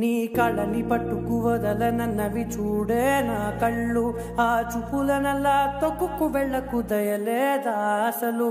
నీ కళని పట్టుకు వదలనన్నవి చూడే నా కళ్ళు. ఆ చూపుల నల్లా తొక్కుకు వెళ్ళకు దయలేదా అసలు?